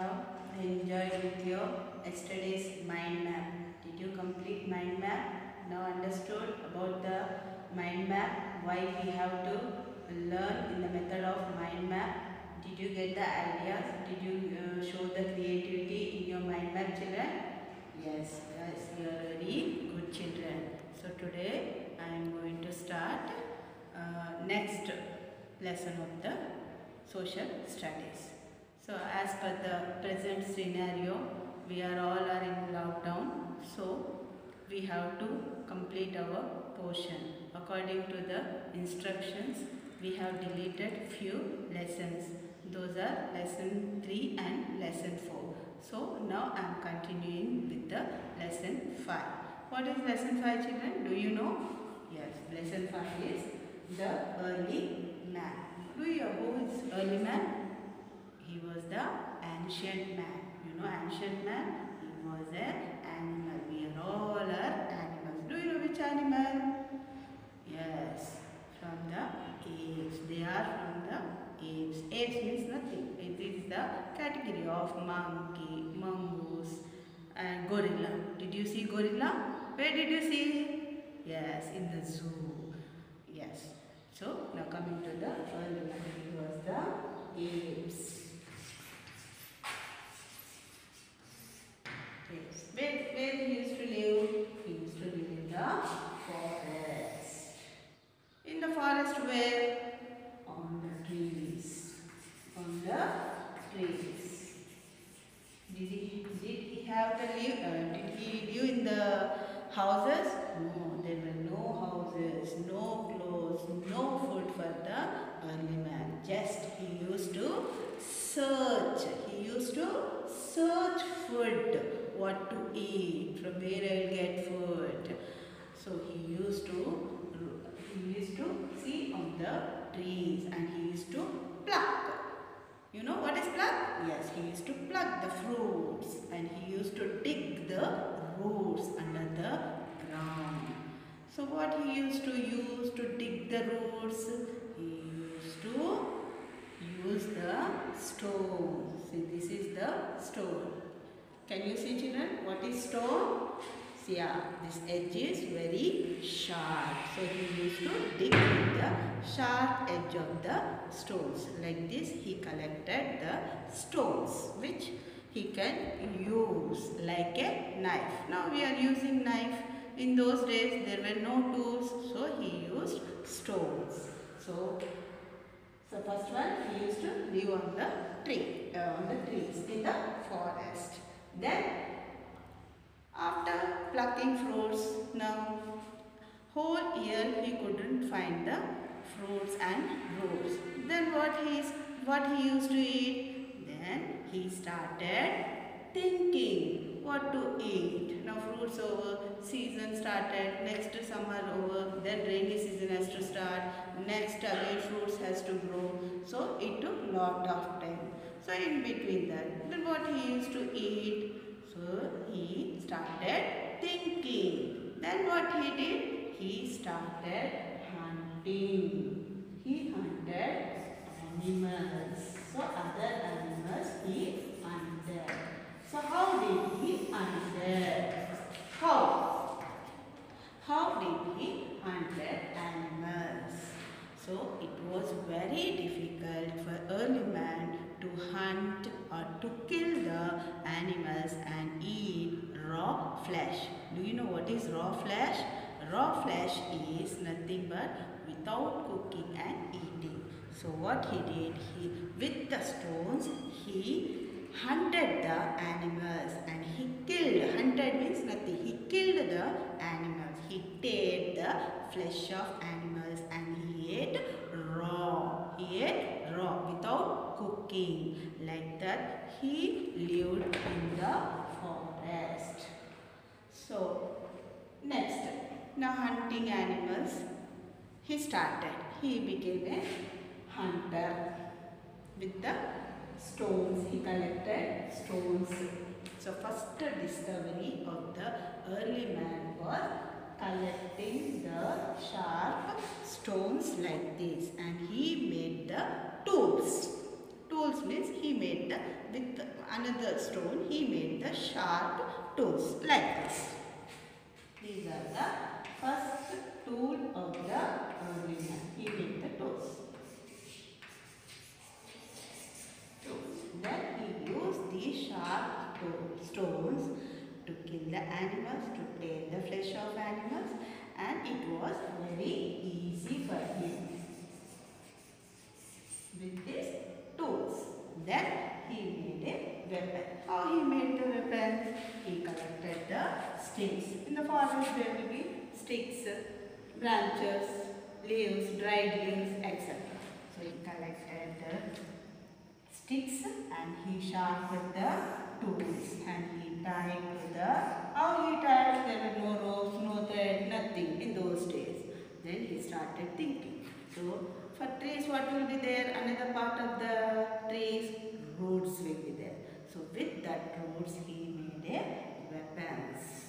have enjoyed with your yesterday's mind map. Did you complete mind map? Now understood about the mind map, why we have to learn in the method of mind map. Did you get the ideas? Did you uh, show the creativity in your mind map children? Yes, yes, you are very good children. So today I am going to start uh, next lesson of the social studies. So as per the present scenario, we are all are in lockdown. So we have to complete our portion. According to the instructions, we have deleted few lessons. Those are lesson 3 and lesson 4. So now I am continuing with the lesson 5. What is lesson 5 children? Do you know? Yes, lesson 5 is the early man. Do you know who is early man? Was the ancient man. You know ancient man? He was an animal. We are all are animals. Do you know which animal? Yes, from the apes. They are from the apes. Apes means nothing. It is the category of monkey, mongoose and gorilla. Did you see gorilla? Where did you see? Yes, in the zoo. Yes. So now coming to the was the apes. Apes. Where, where he used to live? He used to live in the forest. In the forest where? On the trees. On the trees. Did he, did he have the live, uh, did he live in the houses? No, there were no houses, no clothes, no food for the early man. Just he used to search. He used to search food, what to eat, from where I will get food. So he used to he used to see on the trees and he used to pluck. You know what is pluck? Yes, he used to pluck the fruits and he used to dig the roots under the ground. So what he used to use to dig the roots? He used to use the stone. See, this is the stone. Can you see children? What is stone? See, yeah, this edge is very sharp. So he used to dig with the sharp edge of the stones. Like this, he collected the stones which he can use like a knife. Now we are using knife. In those days, there were no tools, so he used stones. So, so first one, he used to live on the tree, uh, on the trees in the forest. Then after plucking fruits, now whole year he couldn't find the fruits and roots. Then what he what he used to eat? Then he started thinking what to eat. Now fruits over, season started, next summer over, then rainy season has to start, next again fruits has to grow. So it took lot of time. So in between that, then what he used to eat? So he started thinking. Then what he did? He started hunting. He hunted animals. So other animals he hunted. So how did he hunted? How? How did he hunted animals? So it was very difficult for early man to hunt or to kill the animals and eat raw flesh. Do you know what is raw flesh? Flesh is nothing but without cooking and eating. So what he did, he with the stones, he hunted the animals and he killed. Hunted means nothing. He killed the animals. He ate the flesh of animals and he ate raw. He ate raw without cooking. Like that he lived in the forest. So next, now hunting animals. He started. He became a hunter with the stones. He collected stones. So first discovery of the early man was collecting the sharp stones like this and he made the tools. tools means he made the, with another stone, he made the sharp tools like this. These are the first tool of the early man. He made the tools. Tools. Then he used these sharp stones to kill the animals, to tear the flesh of animals and it was very easy for him with these tools. Then he made a weapon. How he made the weapon? He collected the sticks. In the forest there will be sticks, branches, leaves, dried leaves, etc. So he collected the sticks and he sharpened the tools and he tied to the how he tied there were no ropes no thread nothing in those days. Then he started thinking. So for trees what will be there? Another part of the trees roots will be there. So with that roots he made a weapons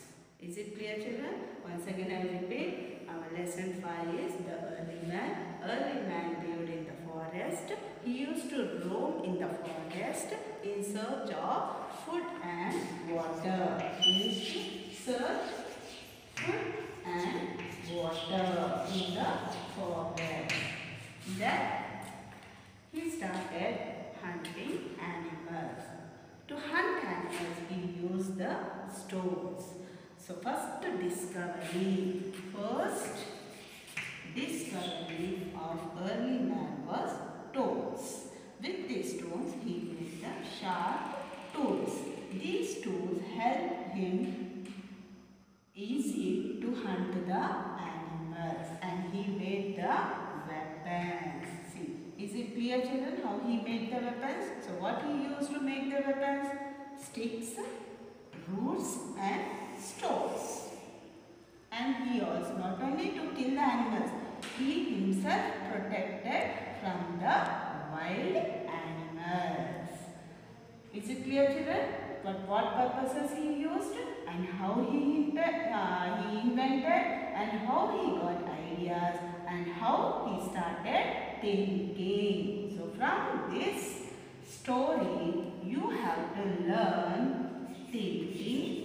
is it clear children once again i will repeat our lesson 5 is the early man early man lived in the forest he used to roam in the forest in search of food and water. He used to search food and water in the forest. Then he started hunting animals. To hunt animals, he used the stones. So first discovery, first discovery of early man was tools. With these tools, he made the sharp tools. These tools help him easy to hunt the animals and he made the weapons. See, is it clear children how he made the weapons? So what he used to make the weapons? Sticks, roots and stones. And he also not only to kill the animals, he himself protected from the wild animals. Is it clear children? But what purposes he used and how he, uh, he invented and how he got ideas and how he started thinking. So from this story you have to learn thinking,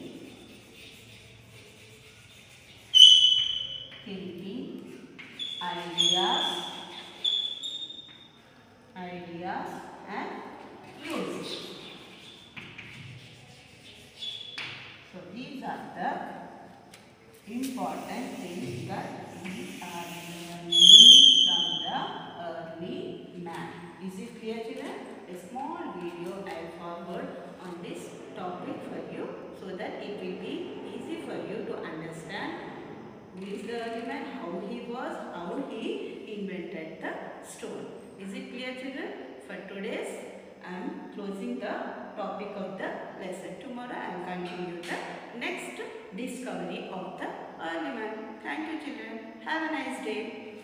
ideas, ideas and usage. So these are the important things that we are learning from the early man. Is it clear children? A small video I forward on this topic for you so that it will be easy for you to understand who is the early man, was, how he invented the stone. Is it clear children? For today's I am closing the topic of the lesson. Tomorrow I will continue the next discovery of the early man. Thank you children. Have a nice day.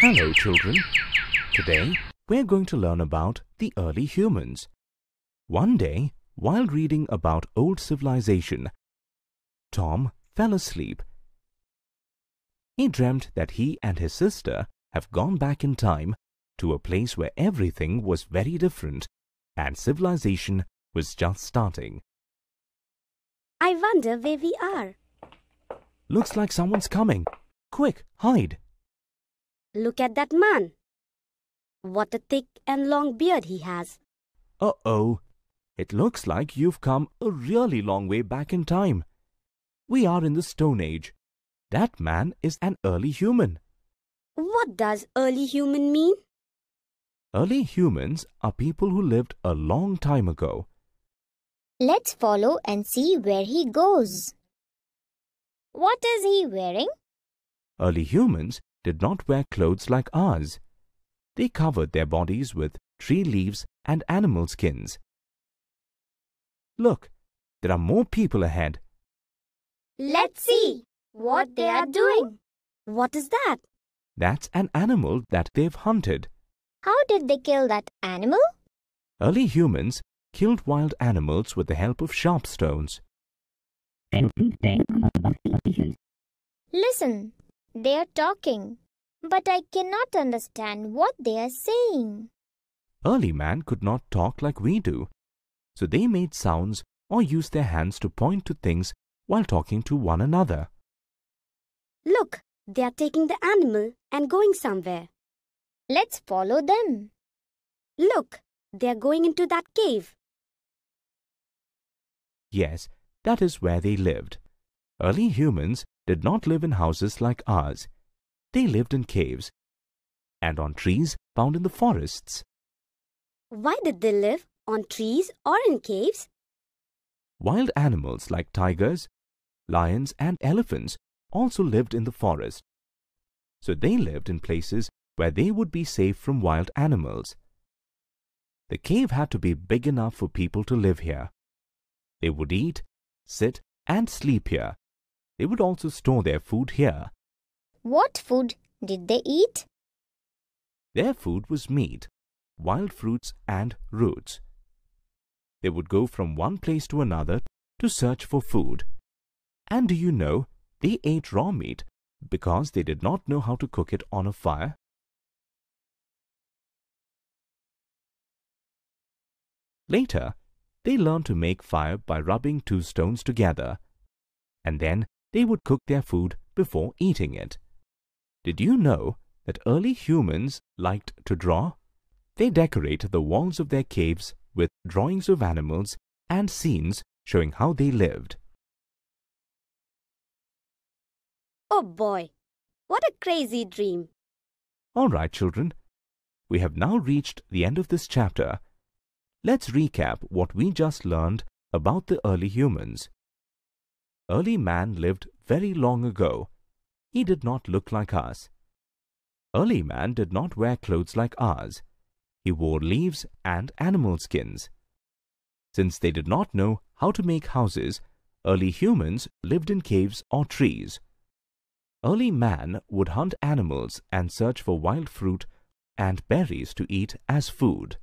Hello, children. Today, we're going to learn about the early humans. One day, while reading about old civilization, Tom fell asleep. He dreamt that he and his sister have gone back in time to a place where everything was very different and civilization was just starting. I wonder where we are. Looks like someone's coming. Quick, hide. Look at that man. What a thick and long beard he has. Uh oh. It looks like you've come a really long way back in time. We are in the Stone Age. That man is an early human. What does early human mean? Early humans are people who lived a long time ago. Let's follow and see where he goes. What is he wearing? Early humans did not wear clothes like ours. They covered their bodies with tree leaves and animal skins. Look, there are more people ahead. Let's see what they are doing. What is that? That's an animal that they've hunted. How did they kill that animal? Early humans killed wild animals with the help of sharp stones. Listen, they are talking. But I cannot understand what they are saying. Early man could not talk like we do, so they made sounds or used their hands to point to things while talking to one another. Look, they are taking the animal and going somewhere. Let's follow them. Look, they are going into that cave. Yes, that is where they lived. Early humans did not live in houses like ours. They lived in caves and on trees found in the forests. Why did they live on trees or in caves? Wild animals like tigers, lions, and elephants also lived in the forest. So they lived in places where they would be safe from wild animals. The cave had to be big enough for people to live here. They would eat, sit, and sleep here. They would also store their food here. What food did they eat? Their food was meat, wild fruits, and roots. They would go from one place to another to search for food. And do you know, they ate raw meat because they did not know how to cook it on a fire. Later, they learned to make fire by rubbing two stones together, and then they would cook their food before eating it. Did you know that early humans liked to draw? They decorated the walls of their caves with drawings of animals and scenes showing how they lived. Oh boy, what a crazy dream. All right, children. We have now reached the end of this chapter. Let's recap what we just learned about the early humans. Early man lived very long ago. He did not look like us. Early man did not wear clothes like ours. He wore leaves and animal skins. Since they did not know how to make houses, early humans lived in caves or trees. Early man would hunt animals and search for wild fruit and berries to eat as food.